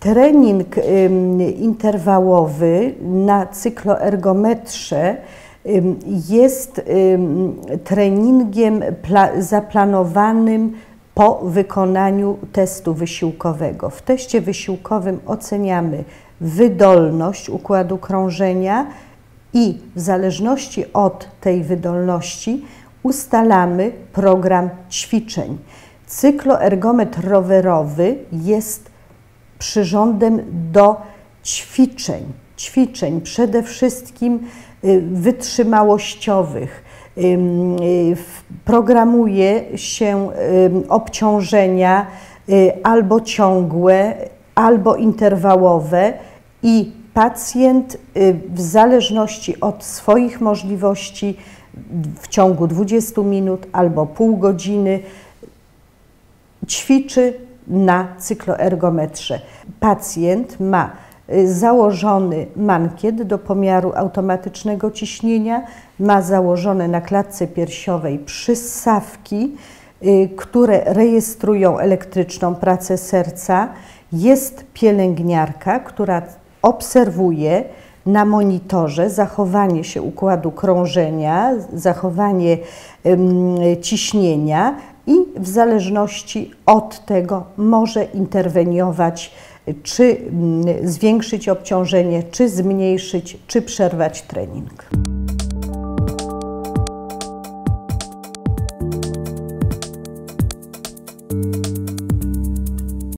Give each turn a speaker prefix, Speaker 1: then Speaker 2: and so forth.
Speaker 1: Trening interwałowy na cykloergometrze jest treningiem zaplanowanym po wykonaniu testu wysiłkowego. W teście wysiłkowym oceniamy wydolność układu krążenia i w zależności od tej wydolności ustalamy program ćwiczeń. Cykloergometr rowerowy jest przyrządem do ćwiczeń, ćwiczeń przede wszystkim y, wytrzymałościowych. Y, programuje się obciążenia y, albo ciągłe, albo interwałowe i pacjent w zależności od swoich możliwości w ciągu 20 minut albo pół godziny ćwiczy na cykloergometrze. Pacjent ma y, założony mankiet do pomiaru automatycznego ciśnienia, ma założone na klatce piersiowej przystawki, y, które rejestrują elektryczną pracę serca. Jest pielęgniarka, która obserwuje na monitorze zachowanie się układu krążenia, zachowanie ciśnienia i w zależności od tego może interweniować, czy zwiększyć obciążenie, czy zmniejszyć, czy przerwać trening.